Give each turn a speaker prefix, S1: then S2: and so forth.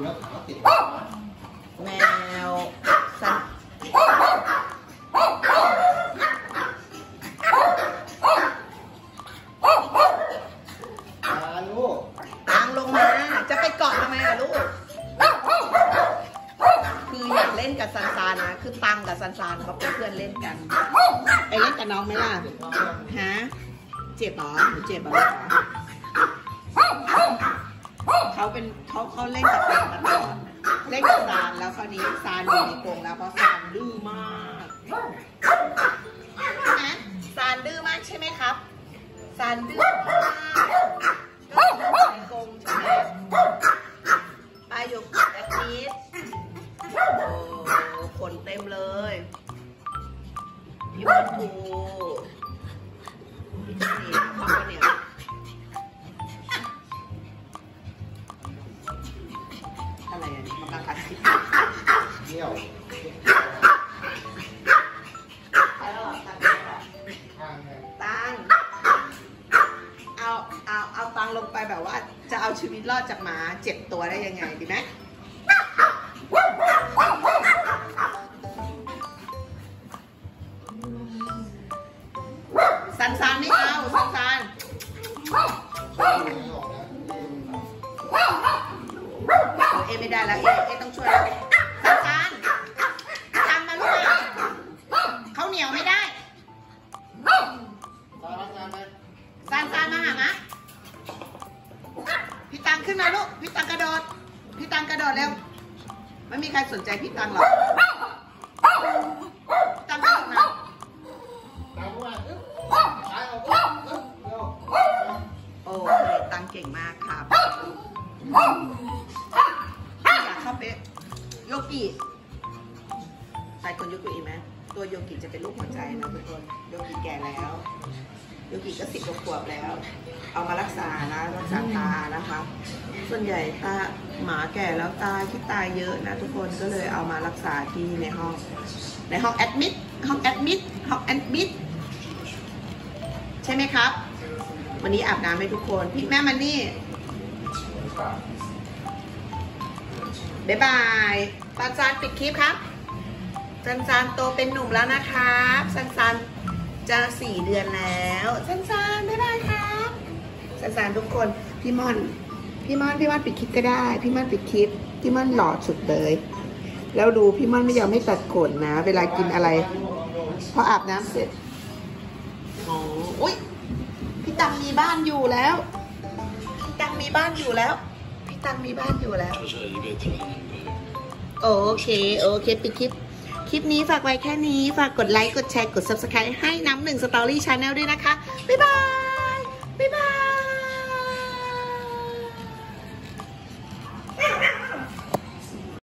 S1: แม
S2: วสัตว์ตางลงมา จะไปเกาะทำไมลูก คืออยากเล่นกับซันซานะ คือตังกับซันซานเขาเป็นเพื่อนเล่นกัน ไปเล่นกับน้องไหมล่ะ ฮะ เจ็บหรอ เจ็บหรอ เขาเป็นเขาเขาเล่นกับซานมาก่อนเล่นกับซานแล้วคราวนี้ซานอยู่ในกรงแล้วเพราะซานดื้อมากใช่ไหมซานดื้อมากใช่ไหมครับซานดื้อมากก็อยู่ในกรงใช่ไหมปลาหยกแอคทีฟโอ้ขนเต็มเลยพี่วัตถุนี่ข้าวเหนียว
S1: ที่ยว
S2: ไปแล้วเหรอตังค์ไปแล้วเหรอ
S1: ข้าเนี่ย
S2: ตังค์เอาเอาเอาตังค์ลงไปแบบว่า จะเอาชีวิตรอดจากหมาเจ็บตัวได้ยังไงดีไหมซันซานไม่เอาซันซานเอไม่ได้แล้วเอเอต้องช่วย ขึ้นมาลูก พี่ตังกระโดด พี่ตังกระโดดเร็ว ไม่มีใครสนใจพี่ตังหรอก ตังกระโดดมาต
S1: ามเข้ามาอึ๊บซ้ายออกอึ๊บอึ๊บเร็ว
S2: โอ้ตังเก่งมากครับอยากเข้าไปโยกิใครคนโยกิไหม ตัวโยกิจะเป็นลูกหัวใจนะทุกคนโยกิแก่แล้วโยกิก็สิบกว่าขวบแล้ว เอามารักษานะรักษาตานะคะ ส่วนใหญ่ตาหมาแก่แล้วตาที่ตายเยอะนะทุกคนก็เลยเอามารักษาที่ในห้อง ในห้อง admit ห้อง admit ห้อง admit ใช่ไหมครับ วันนี้อาบน้ำให้ทุกคนพี่แม่มันนี่บ๊ายบายซันซานปิดคลิปครับ ซันซานโตเป็นหนุ่มแล้วนะครับซันซานจะสี่เดือนแล้วซันซานบ๊ายบายครับซันซานทุกคนพี่มอนพี่มอนพี่มอนปิดคลิปก็ได้ พี่มอนปิดคลิปพี่มอนหล่อสุดเลยแล้วดูพี่มอนไม่ยอมไม่ตัดขนนะ เวลากินอะไร พออาบน้ำเสร็จโอุ๊ยพี่ตังมีบ้านอยู่แล้วพี่ตังมีบ้านอยู่แล้วพี่ตังมีบ้านอยู่แล้วโอเคโอเคปิดคลิป คลิปนี้ฝากไว้แค่นี้ ฝากกดไลค์ กดแชร์ กด subscribe ให้น้ำหนึ่งสตอรี่ชาแนลด้วยนะคะ บ๊ายบาย บ๊ายบาย